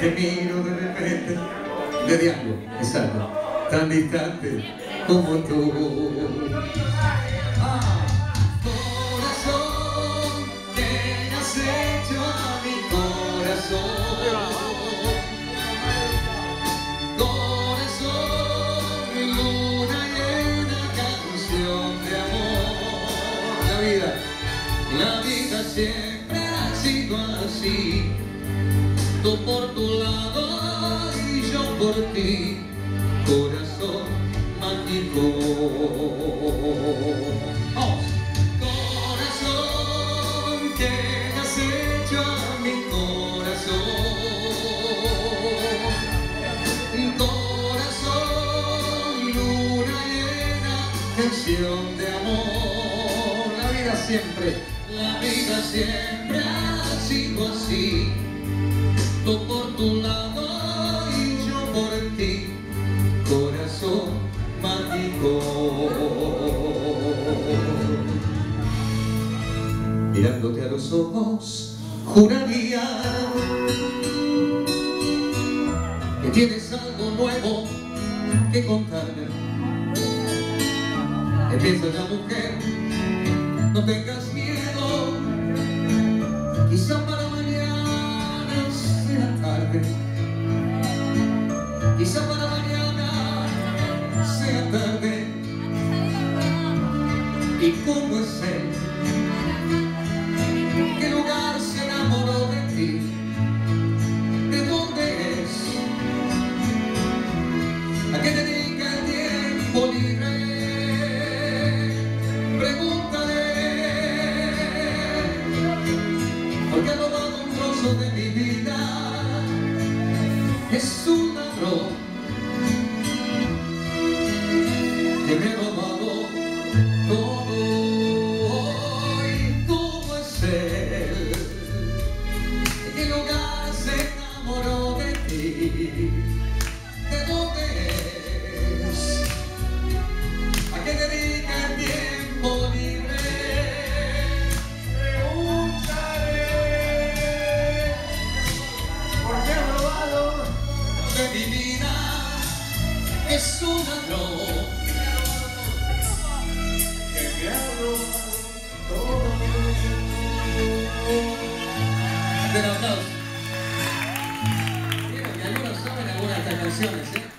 te miro de repente, de diablo, exacto, tan distante como tú. Ah, corazón, que has hecho a mi corazón. Corazón, luna llena, canción de amor. La vida, la vida siempre ha sido así. Tú por tu lado y yo por ti, corazón mágico. Corazón que has hecho a mi corazón. Corazón, luna llena, canción de amor. La vida siempre, la vida siempre ha sido así. Tú por tu lado y yo por ti, corazón mágico. Mirándote a los ojos, juraría que tienes algo nuevo que contarme. Empieza ya mujer, no tengas miedo, quizá para sea tarde, quizá para mañana sea. ¿Y cómo es él? Es Es un ladrón todo. Que algunos saben algunas de estas canciones, ¿eh?